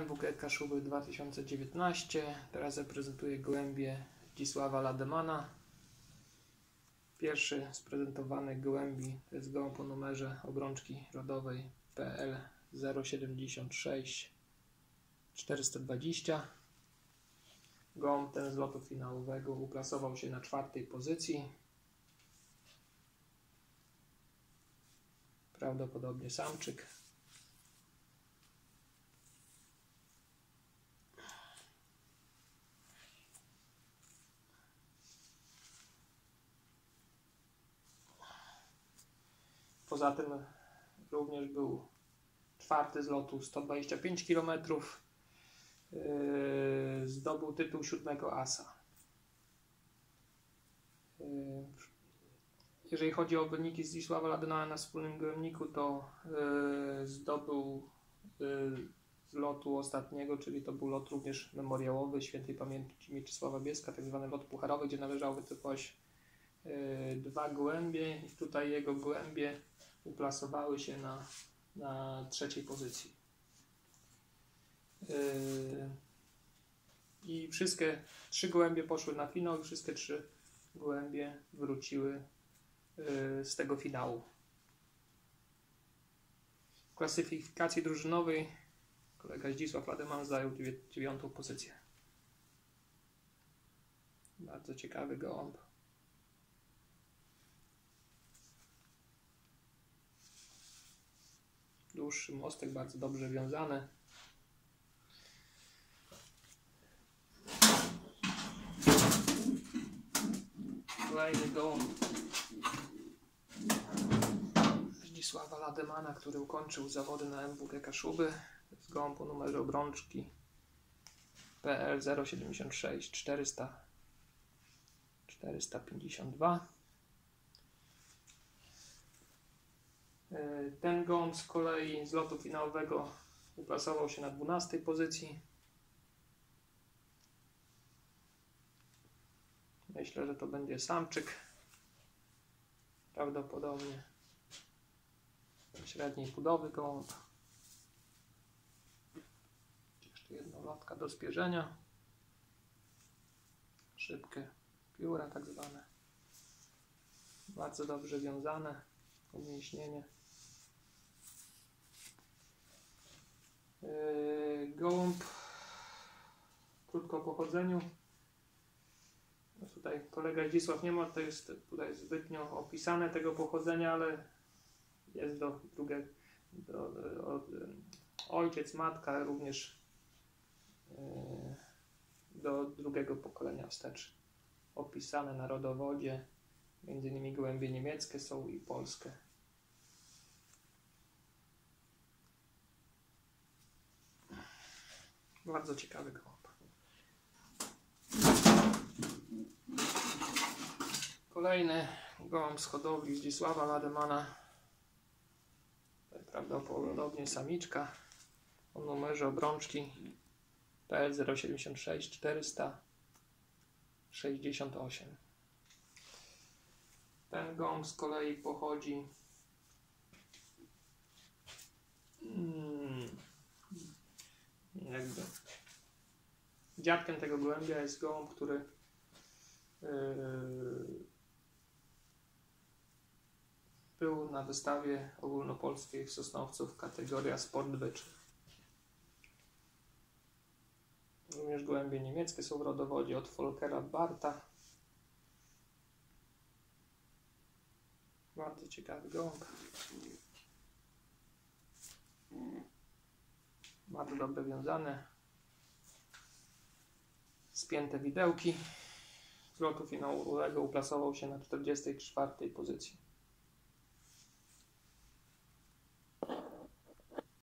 MWG Kaszuby 2019. Teraz zaprezentuję gołębie Zdzisława Lademana. Pierwszy sprezentowany gołębi to jest gołąb o numerze obrączki rodowej PL 076 420. Gołąb ten z lotu finałowego uplasował się na czwartej pozycji. Prawdopodobnie samczyk. Poza tym również był czwarty z lotu 125 km. Yy, zdobył tytuł siódmego asa. Yy, jeżeli chodzi o wyniki Zdzisława Ladena na wspólnym gołębniku, to yy, zdobył z lotu ostatniego, czyli to był lot również memoriałowy świętej pamięci Mieczysława Bieska, tak zwany lot pucharowy, gdzie należało wytypować dwa gołębie i tutaj jego gołębie uplasowały się na, na trzeciej pozycji. Yy, I wszystkie trzy gołębie poszły na finał i wszystkie trzy gołębie wróciły yy, z tego finału. W klasyfikacji drużynowej kolega Zdzisław Lademan zajął dziewiątą pozycję. Bardzo ciekawy gołąb. Dłuższy mostek, bardzo dobrze wiązany. Kolejny gołąb Zdzisława Lademana, który ukończył zawody na MWG Kaszuby. To jest gołąb o numerze obrączki PL 076 400 452. Ten gołąb z kolei z lotu finałowego uplasował się na 12 pozycji. Myślę, że to będzie samczyk. Prawdopodobnie średniej budowy gołąb. Jeszcze jedna lotka do spierzenia. Szybkie pióra tak zwane. Bardzo dobrze wiązane. Umięśnienie. Gołąb krótko o pochodzeniu. No tutaj kolega Zdzisław nie ma, to jest tutaj zbytnio opisane tego pochodzenia, ale jest do drugiego, do, ojciec, matka również yy, do drugiego pokolenia wstecz opisane na rodowodzie. Między innymi gołębie niemieckie są i polskie. Bardzo ciekawy gołąb. Kolejny gołąb z hodowli Zdzisława Lademana. Prawdopodobnie samiczka o numerze obrączki PL 076 468. Ten gołąb z kolei pochodzi hmm, jakby dziadkiem tego gołębia jest gołąb, który yy, był na wystawie ogólnopolskiej w Sosnowcu kategoria sport bycz. Również gołębie niemieckie są w rodowodzie od Volkera Barta. Bardzo ciekawy gołąb. Bardzo dobrze wiązane. Spięte widełki. Z lotu finałowego uplasował się na 44 pozycji.